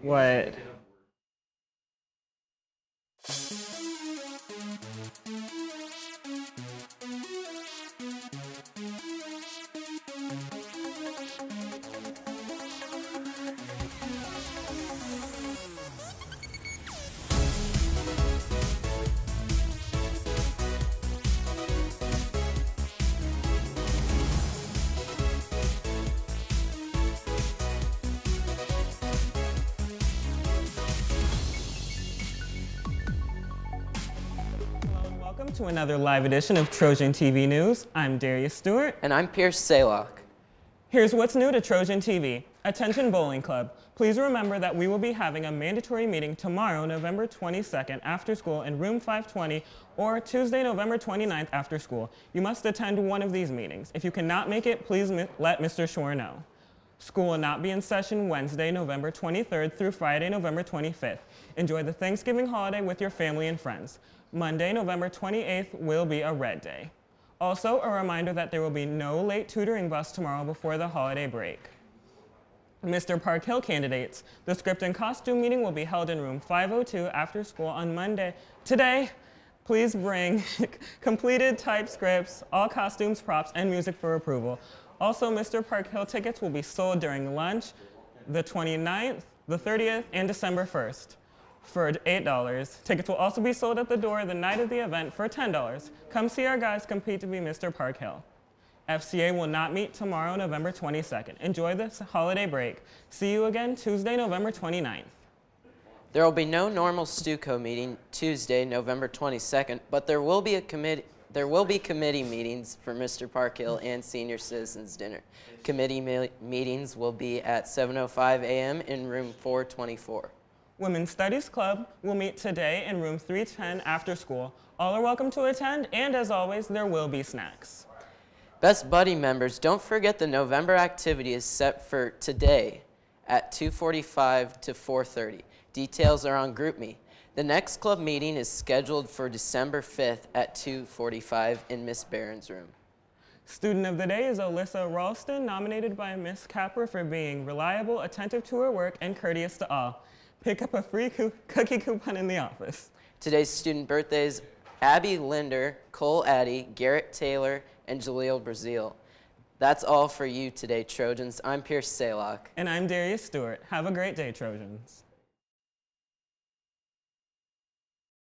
What? Welcome to another live edition of Trojan TV News. I'm Darius Stewart. And I'm Pierce Saylock. Here's what's new to Trojan TV. Attention Bowling Club. Please remember that we will be having a mandatory meeting tomorrow, November 22nd, after school in room 520, or Tuesday, November 29th, after school. You must attend one of these meetings. If you cannot make it, please let Mr. Shore know. School will not be in session Wednesday, November 23rd through Friday, November 25th. Enjoy the Thanksgiving holiday with your family and friends. Monday, November 28th will be a red day. Also, a reminder that there will be no late tutoring bus tomorrow before the holiday break. Mr. Park Hill candidates, the script and costume meeting will be held in room 502 after school on Monday. Today, please bring completed type scripts, all costumes, props, and music for approval. Also, Mr. Park Hill tickets will be sold during lunch the 29th, the 30th, and December 1st for $8. Tickets will also be sold at the door the night of the event for $10. Come see our guys compete to be Mr. Park Hill. FCA will not meet tomorrow, November 22nd. Enjoy this holiday break. See you again Tuesday, November 29th. There will be no normal Stuco meeting Tuesday, November 22nd, but there will be a committee. There will be committee meetings for Mr. Parkhill and Senior Citizens Dinner. Committee me- meetings will be at 7:05 a.m. in room 424. Women's Studies Club will meet today in room 310 after school. All are welcome to attend, and as always, there will be snacks. Best Buddy members, don't forget the November activity is set for today at 2:45 to 4:30. Details are on GroupMe. The next club meeting is scheduled for December 5th at 2:45 in Miss Barron's room. Student of the Day is Alyssa Ralston, nominated by Miss Capper for being reliable, attentive to her work, and courteous to all. Pick up a free coo- cookie coupon in the office. Today's student birthdays Abby Linder, Cole Addy, Garrett Taylor, and Jaleel Brazil. That's all for you today, Trojans. I'm Pierce Saylock. And I'm Darius Stewart. Have a great day, Trojans.